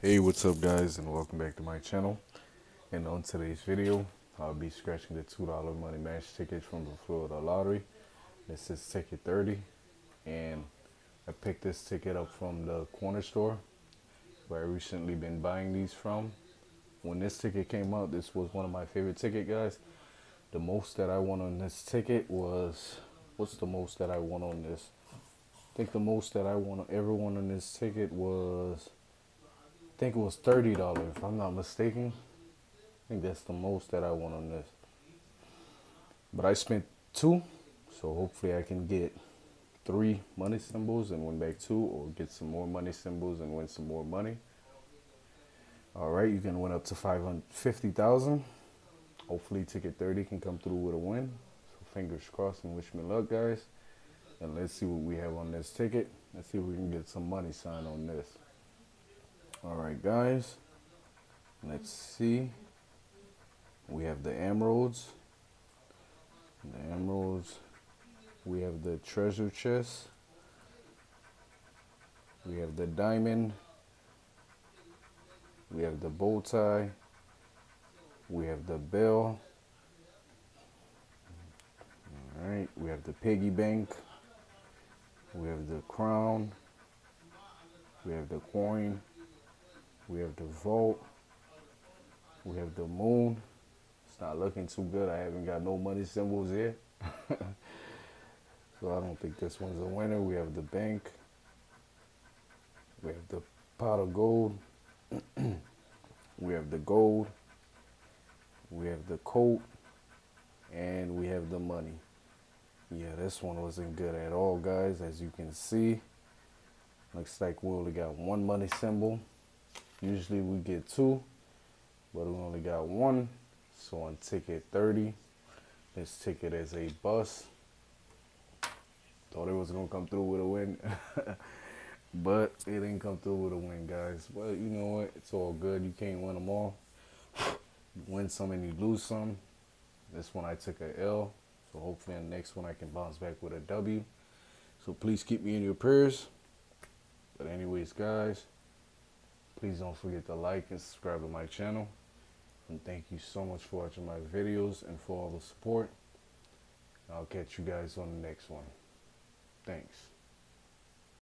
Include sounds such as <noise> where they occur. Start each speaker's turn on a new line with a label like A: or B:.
A: Hey, what's up guys and welcome back to my channel. And on today's video, I'll be scratching the $2 money match ticket from the Florida Lottery. This is ticket 30 and I picked this ticket up from the corner store where I recently been buying these from. When this ticket came out, this was one of my favorite ticket guys. The most that I won on this ticket was, what's the most that I won on this? I think the most that I won ever won on this ticket was I think it was thirty dollars if I'm not mistaken. I think that's the most that I won on this. But I spent two, so hopefully I can get three money symbols and win back two, or get some more money symbols and win some more money. All right, you can win up to five hundred fifty thousand. Hopefully, ticket thirty can come through with a win. So fingers crossed and wish me luck, guys. And let's see what we have on this ticket. Let's see if we can get some money sign on this. All right, guys. Let's see. We have the emeralds. The emeralds. We have the treasure chest. We have the diamond. We have the bow tie. We have the bell. All right. We have the piggy bank. We have the crown. We have the coin. We have the vault. We have the moon. It's not looking too good. I haven't got no money symbols here. <laughs> so I don't think this one's a winner. We have the bank. We have the pot of gold. <clears throat> we have the gold. We have the coat. And we have the money. Yeah, this one wasn't good at all, guys. As you can see, looks like we only got one money symbol. Usually we get two, but we only got one. So on ticket 30, this ticket is a bus. Thought it was gonna come through with a win, <laughs> but it didn't come through with a win, guys. But you know what? It's all good. You can't win them all. You win some and you lose some. This one I took a L, so hopefully the next one I can bounce back with a W. So please keep me in your prayers. But anyways, guys. Please don't forget to like and subscribe to my channel. And thank you so much for watching my videos and for all the support. I'll catch you guys on the next one. Thanks.